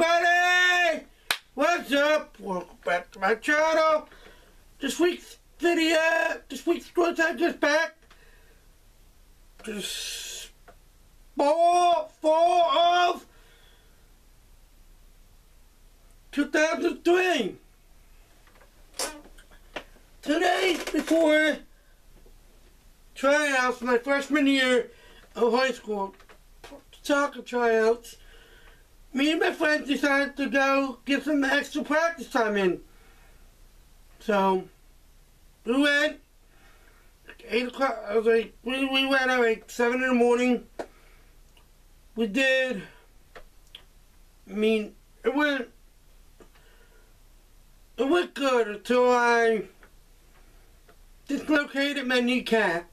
everybody! What's up? Welcome back to my channel. This week's video, this week's story time just back. Just four, four of 2003. Today, before tryouts, my freshman year of high school, soccer tryouts, me and my friends decided to go get some extra practice time in. So, we went, 8 o'clock, I was like, we, we went at like 7 in the morning. We did, I mean, it went, it went good until I dislocated my kneecap.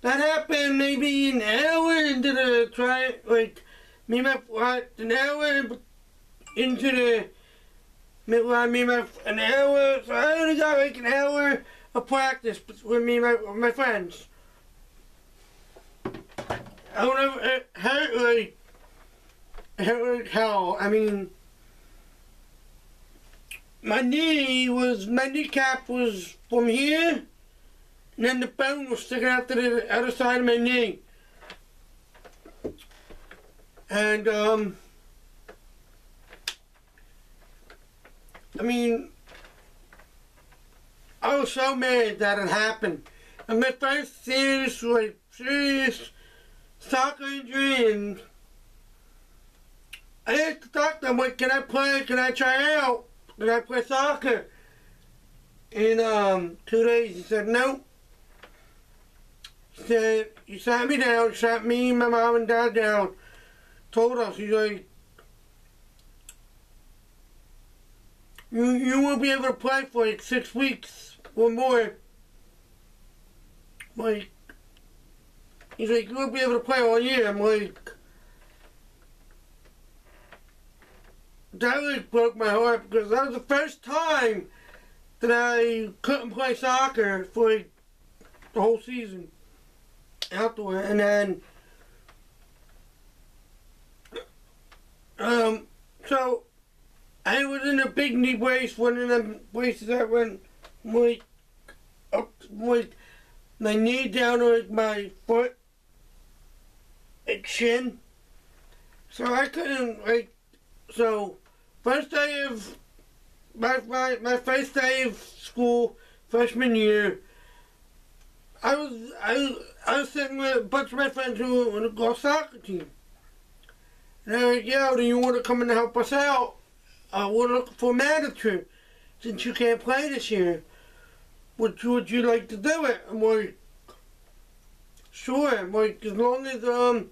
That happened maybe an hour into the try, like, me my, what, an hour into the, me, well, me my, an hour, so I only got like an hour of practice with me my, my friends. I don't know, it hurt like, it hurt like hell. I mean, my knee was, my kneecap was from here, and then the bone was sticking out to the other side of my knee. And, um, I mean, I was so mad that it happened. And my first serious, like, serious soccer injury, and I asked the doctor, like, can I play, can I try out? Can I play soccer? In, um, two days, he said, no. He said, you sat me down, sat me, and my mom and dad down, told us, he's like, you, you won't be able to play for like six weeks or more. Like, he's like, you won't be able to play all year. I'm like, that really broke my heart because that was the first time that I couldn't play soccer for like, the whole season outdoor. And then, um, so I was in a big knee brace, one of them braces that went like up, like my knee down like my foot, and shin. So I couldn't like, so first day of my, my, my first day of school, freshman year, I was I I was sitting with a bunch of my friends who were on the golf soccer team. And they're like, yo, do you want to come and help us out? Uh, we're looking for manager since you can't play this year. Would you, would you like to do it? I'm like, sure. I'm like, as long as, um,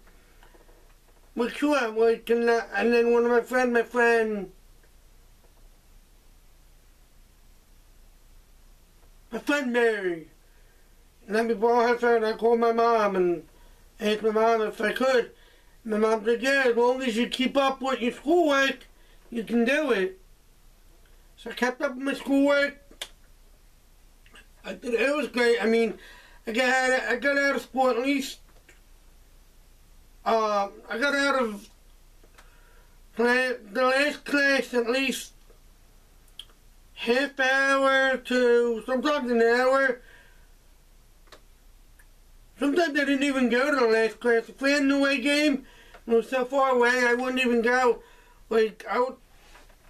sure. I'm like, and, uh, and then one of my friends, my friend, my friend Mary, and then before her friend, I called my mom and asked my mom if I could. My mom said, yeah, as long as you keep up with your schoolwork, you can do it. So I kept up my schoolwork. I did, it was great. I mean, I got, out. I got out of school at least, uh, I got out of the last class at least half hour to sometimes an hour. Sometimes I didn't even go to the last class. If we had an away game, it was so far away, I wouldn't even go. Like, I would,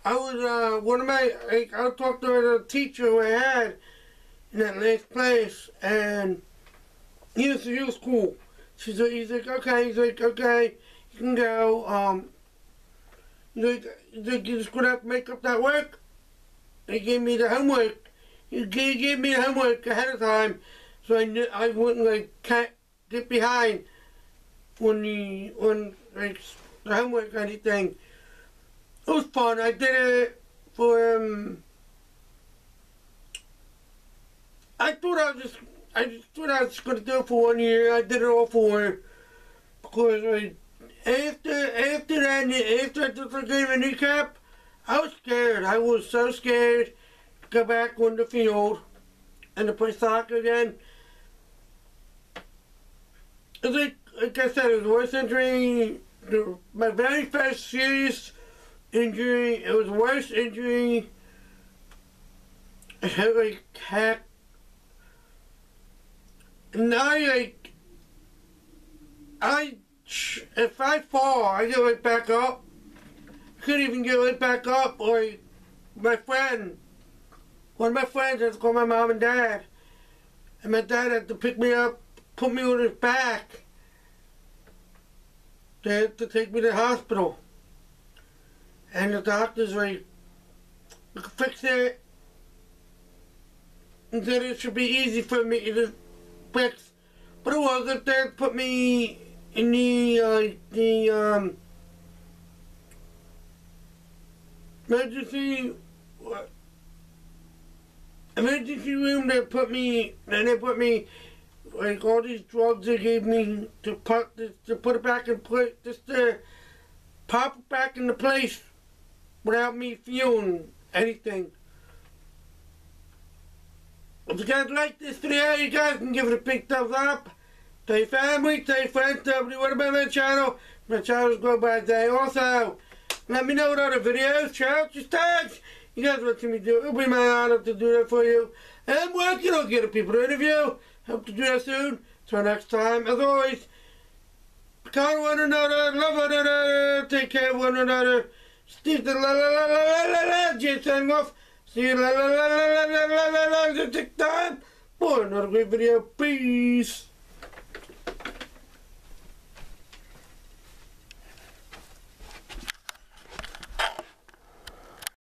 I would, uh, one of my, like, I would talk to a teacher I had in that last place, and he was, he was cool. She's like, he's like, okay, he's like, okay, you can go, um, he's like, he's like, you're just gonna have to make up that work. He gave me the homework. He gave, me the homework ahead of time, so I knew, I wouldn't, like, can't get behind when the, when, like, the homework or anything. It was fun. I did it for, um, I thought I was just, I just thought I was going to do it for one year. I did it all for, because I, after, after that, after I took the game of kneecap, I was scared. I was so scared to go back on the field and to play soccer again. It's like, like I said, it was the worst injury my very first serious injury. It was worst injury. I had like heck. And I like, I, if I fall, I get right back up. I couldn't even get right back up. Like, my friend, one of my friends had to call my mom and dad. And my dad had to pick me up, put me on his back. They had to take me to the hospital. And the doctors like, fix it. And said it should be easy for me to fix. But it wasn't. They put me in the, uh, the, um, emergency, what? Emergency room, they put me, and they put me, like all these drugs they gave me to put, to put it back in place, just to pop it back into place without me feeling anything. If you guys like this video, you guys can give it a big thumbs up. Your family, your friends, tell everybody about my channel. My channel's grow by the day. Also, let me know what other videos, challenges, tags you guys want to see me do. It'll be my honor to do that for you. And I'm working on getting people to interview. Hope to do that soon. Till next time, as always, kind one another, love one another, take care of one another. Steve the la la la la la la la, Jason Wolf. See la la la la la la la la la next time for another great video. Peace.